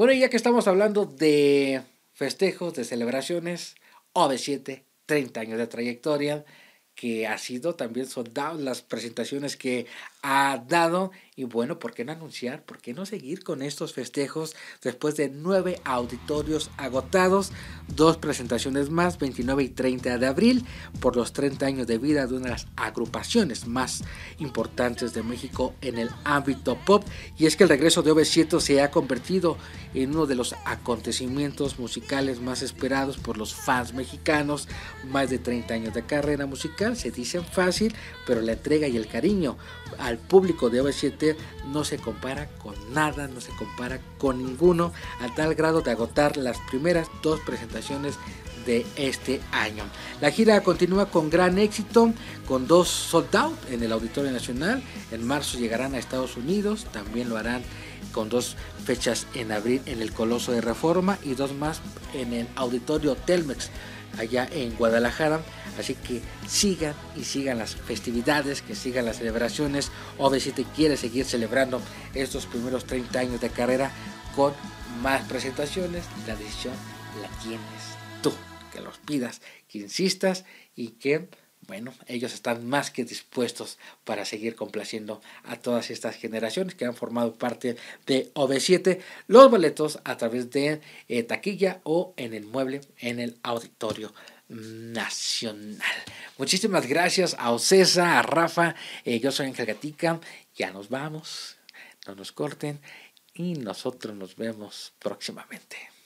Bueno, ya que estamos hablando de festejos, de celebraciones, OV7, 30 años de trayectoria, que ha sido también soldado las presentaciones que ha dado y bueno, ¿por qué no anunciar? ¿Por qué no seguir con estos festejos después de nueve auditorios agotados? Dos presentaciones más, 29 y 30 de abril, por los 30 años de vida de una de las agrupaciones más importantes de México en el ámbito pop. Y es que el regreso de OV7 se ha convertido en uno de los acontecimientos musicales más esperados por los fans mexicanos. Más de 30 años de carrera musical, se dicen fácil, pero la entrega y el cariño al público de OV7 no se compara con nada, no se compara con ninguno, a tal grado de agotar las primeras dos presentaciones de este año. La gira continúa con gran éxito, con dos sold out en el Auditorio Nacional. En marzo llegarán a Estados Unidos, también lo harán con dos fechas en abril en el Coloso de Reforma y dos más en el Auditorio Telmex allá en Guadalajara. Así que sigan y sigan las festividades, que sigan las celebraciones. O si te quieres seguir celebrando estos primeros 30 años de carrera con más presentaciones, la decisión la tienes tú. Que los pidas, que insistas y que bueno, ellos están más que dispuestos para seguir complaciendo a todas estas generaciones que han formado parte de OV7. Los boletos a través de eh, taquilla o en el mueble en el auditorio nacional. Muchísimas gracias a Ocesa, a Rafa. Eh, yo soy Ángel Gatica. Ya nos vamos. No nos corten. Y nosotros nos vemos próximamente.